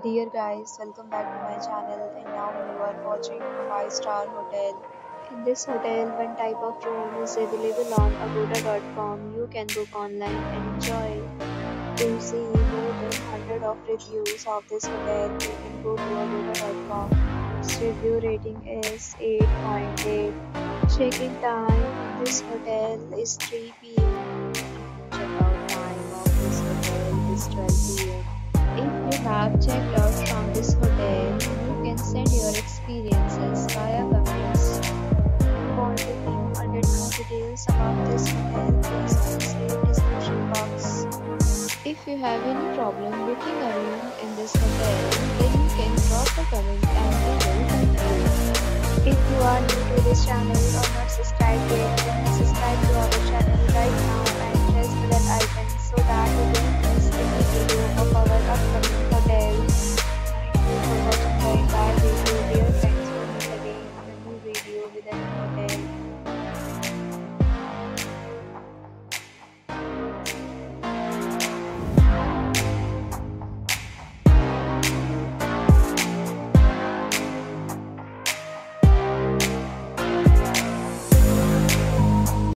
Dear guys, welcome back to my channel and now you are watching a 5 star hotel. In this hotel, one type of room is available on agoda.com. You can book online and enjoy. To see more than 100 of reviews of this hotel, you can go to agoda.com. Its review rating is 8.8. Check-in time this hotel is 3 p.m. have checked out from this hotel, you can send your experiences via comments. For booking or get more details about this hotel, please the description box. If you have any problem booking a room in this hotel, then you can drop a comment and we will help you. If you are new to this channel or not subscribed yet,